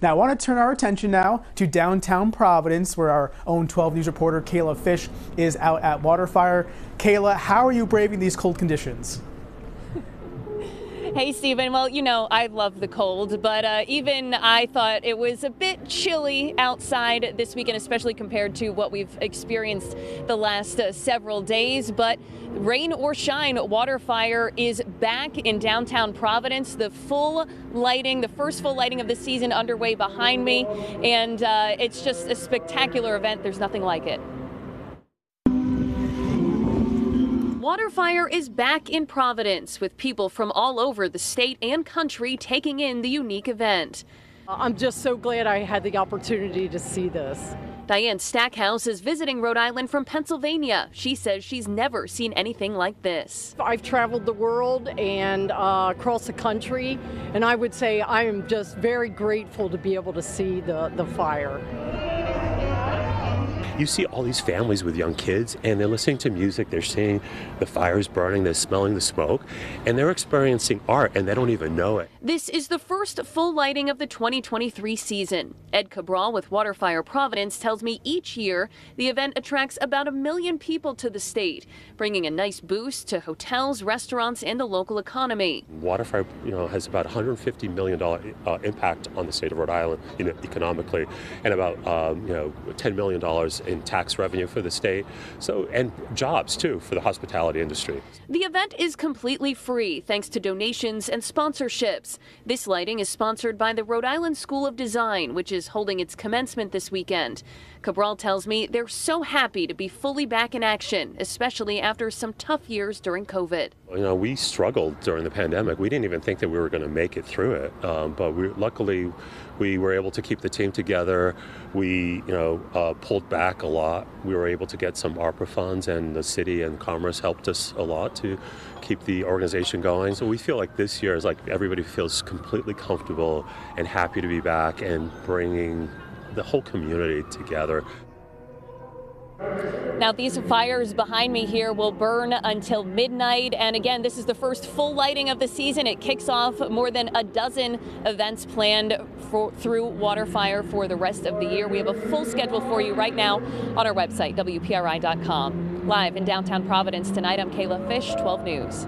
Now, I want to turn our attention now to downtown Providence, where our own 12 News reporter Kayla Fish is out at Waterfire. Kayla, how are you braving these cold conditions? Hey, Stephen. Well, you know, I love the cold, but uh, even I thought it was a bit chilly outside this weekend, especially compared to what we've experienced the last uh, several days. But rain or shine, Waterfire is back in downtown Providence. The full lighting, the first full lighting of the season underway behind me. And uh, it's just a spectacular event. There's nothing like it. Waterfire is back in Providence with people from all over the state and country taking in the unique event. I'm just so glad I had the opportunity to see this. Diane Stackhouse is visiting Rhode Island from Pennsylvania. She says she's never seen anything like this. I've traveled the world and uh, across the country, and I would say I am just very grateful to be able to see the, the fire you see all these families with young kids and they're listening to music, they're seeing the fires burning, they're smelling the smoke, and they're experiencing art and they don't even know it. This is the first full lighting of the 2023 season. Ed Cabral with Waterfire Providence tells me each year the event attracts about a million people to the state, bringing a nice boost to hotels, restaurants, and the local economy. Waterfire, you know, has about 150 million dollar uh, impact on the state of Rhode Island, you know, economically, and about um, you know 10 million dollars in tax revenue for the state. So and jobs too for the hospitality industry. The event is completely free thanks to donations and sponsorships. This lighting is sponsored by the Rhode Island School of Design, which is holding its commencement this weekend. Cabral tells me they're so happy to be fully back in action, especially after some tough years during COVID. You know, we struggled during the pandemic. We didn't even think that we were going to make it through it, um, but we, luckily we were able to keep the team together. We, you know, uh, pulled back a lot. We were able to get some ARPA funds, and the city and Commerce helped us a lot to keep the organization going. So we feel like this year is like everybody feels completely comfortable and happy to be back and bringing the whole community together. Now, these fires behind me here will burn until midnight. And again, this is the first full lighting of the season. It kicks off more than a dozen events planned for, through Waterfire for the rest of the year. We have a full schedule for you right now on our website, WPRI.com. Live in downtown Providence tonight, I'm Kayla Fish, 12 News.